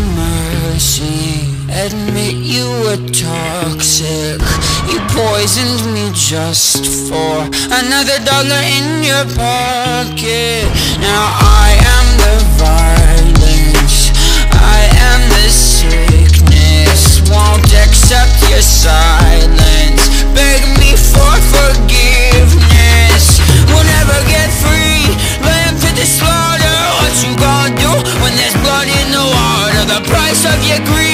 Mercy Admit you were toxic. You poisoned me just for Another dollar in your pocket. Now gonna